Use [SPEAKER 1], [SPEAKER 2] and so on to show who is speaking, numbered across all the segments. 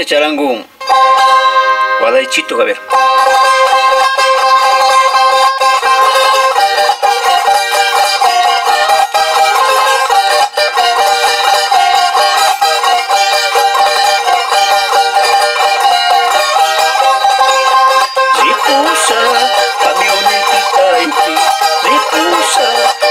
[SPEAKER 1] este charango guadaichito, Javier. Repusa, camionetita en ti, repusa.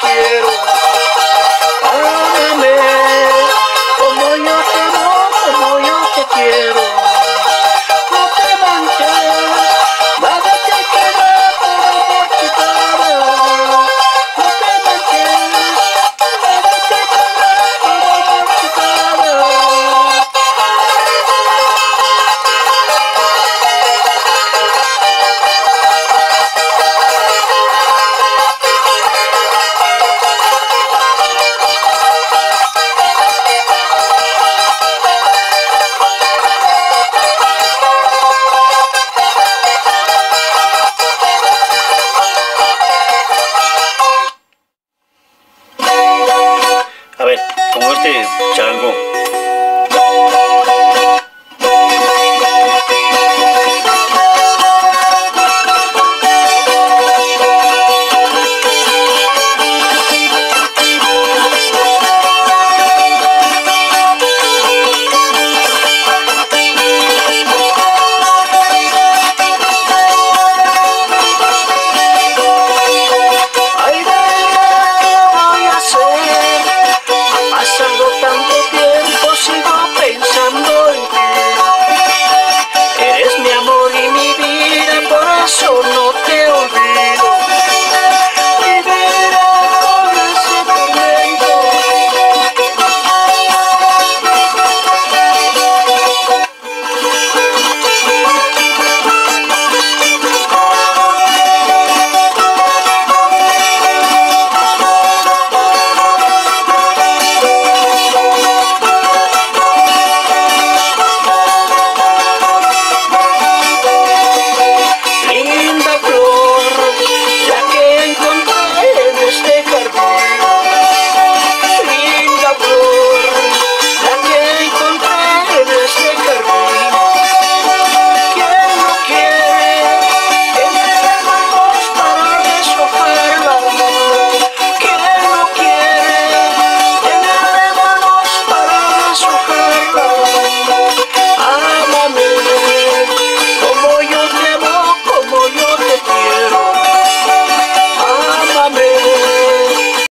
[SPEAKER 1] quiero. कमर से चांगो